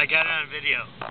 I got it on video.